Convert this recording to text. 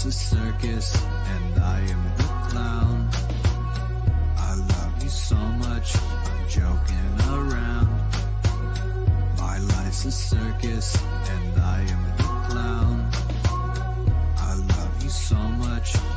is a circus and I am the clown. I love you so much, I'm joking around. My life's a circus and I am the clown. I love you so much.